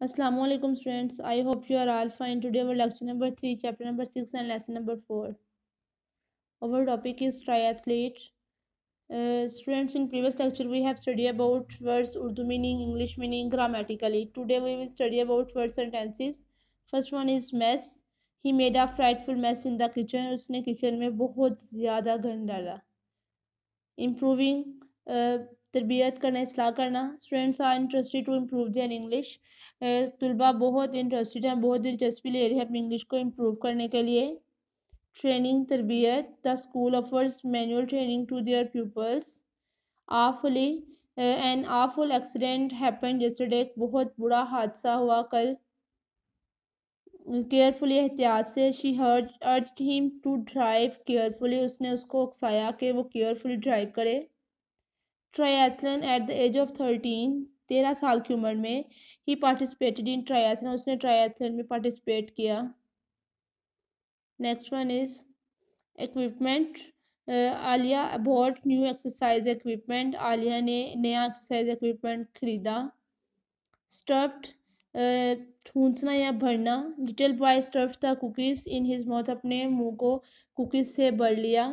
Aslam students I hope you are all fine today our lecture number three chapter number six and lesson number four our topic is triathlete students in previous lecture we have study about words Urdu meaning English meaning grammatically today we will study about words and tenses first one is mess he made a frightful mess in the kitchen उसने kitchen में बहुत ज़्यादा घन डाला improving तरबियत करना असलाह करना। Students are interested to improve then English तलबा बहुत इंटरेस्टेड हैं, बहुत दिलचस्पी ले रहे हैं अपनी इंग्लिश को इम्प्रूव करने के लिए। ट्रेनिंग तरबियत the school offers manual training to their peoples awfully an awful accident happen yesterday बहुत बुरा हादसा हुआ कल। केयरफुली एहतियात से शी हर्ज अर्ज़ हिम टू ड्राइव केयरफुली उसने उसको उकसाया कि वो केयरफुली ड्राइव करे। Triathlon at the age of thirteen तेरह साल की उम्र में ही पार्टिसिपेटेड इन ट्रायथलन उसने ट्रायथलन में पार्टिसिपेट किया। Next one is equipment Alia about new exercise equipment Alia ने नया एक्सरसाइज इक्विपमेंट खरीदा। स्टफ्ड ठूंसना या भरना little boy stuffed the cookies in his mouth अपने मुँह को कुकीज़ से भर लिया।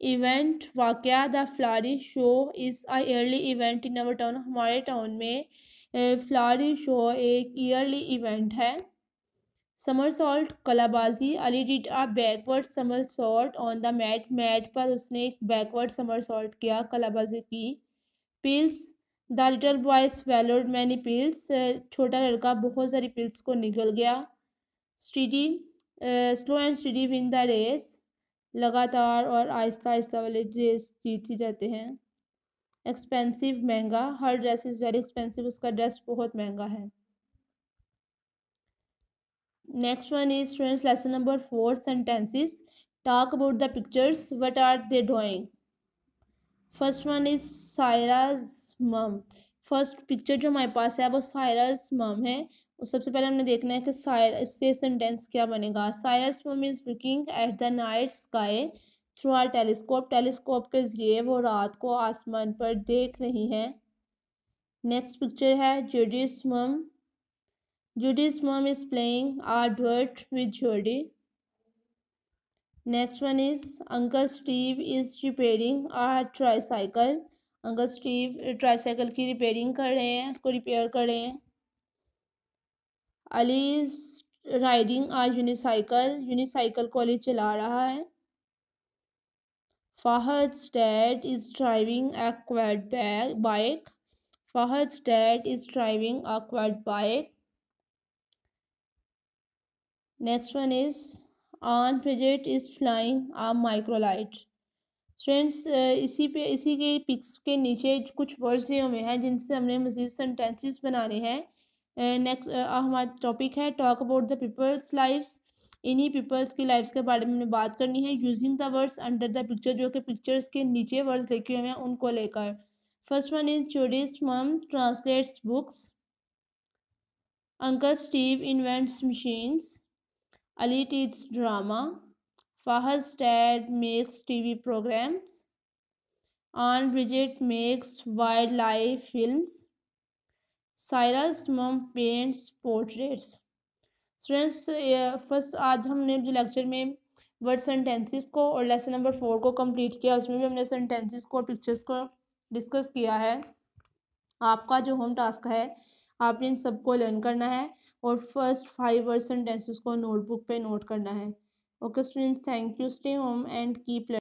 इवेंट वाक़ the flower show is a yearly event in our town हमारे टाउन में फ्लारी शो एक ईयरली इवेंट है। Somersault कलाबाजी, Ali did a backward somersault on the mat mat पर उसने एक बैकवर्ड समर सॉल्ट किया, कलाबाजी की। Pills the little boy swallowed many pills छोटा लड़का बहुत सारी पिल्स को निकल गया। Steady slow and steady win the race लगातार और आहिस्ता आहिस्ता वाले ड्रेस जीत ही जाते हैं। एक्सपेंसिव महँगा, her dress is very expensive उसका ड्रेस बहुत महँगा है। Next one is students lesson number four sentences talk about the pictures what are they doing first one is Cyrus's mum first picture जो हमारे पास है, वो सायराज मम है। सबसे पहले हमने देखना है कि सायर इससे सेंटेंस क्या बनेगा? Cyrus mum is looking at the night sky through her telescope telescope के ज़रिए वो रात को आसमान पर देख रही हैं। नेक्स्ट पिक्चर है Jodie's mum Judy's mum is playing her dart with Jodie next one is uncle Steve is repairing her tricycle uncle Steve tricycle की रिपेयरिंग कर रहे हैं, उसको रिपेयर कर रहे हैं। अली राइडिंग आ यूनिसाइकिल यूनिसाइकिल को अली चला रहा है। Fahad dad is driving a quad bike Fahad dad is driving a quad bike next one is aunt Bridget is flying a microlight friends इसी पे, इसी के पिक्स के नीचे कुछ वर्ड्स दिए हुए हैं जिनसे हमने मज़ीद सेंटेंसेस बनाने हैं। नेक्स्ट हमारा टॉपिक है talk about the peoples lives इन्हीं पीपल्स की लाइफ्स के बारे में बात करनी है using the words under the picture जो कि पिक्चर्स के नीचे वर्ड्स लिखे हुए हैं, उनको लेकर। First one is Jodie's mum translates books uncle Steve invents machines Ali teach drama dad makes TV programmes aunt Bridget makes wildlife films Cyrus mum paints portraits students first आज हमने जो लेक्चर में word sentences को और lesson number four को complete किया, उसमें भी हमने सेंटेंसेस को और पिक्चर्स को डिस्कस किया है। आपका जो होम टास्क है, आपने इन सबको लर्न करना है और फ़र्स्ट फाइव वर्ड सेंटेंसेस को नोटबुक पे नोट करना है। Okay students thank you stay home and keep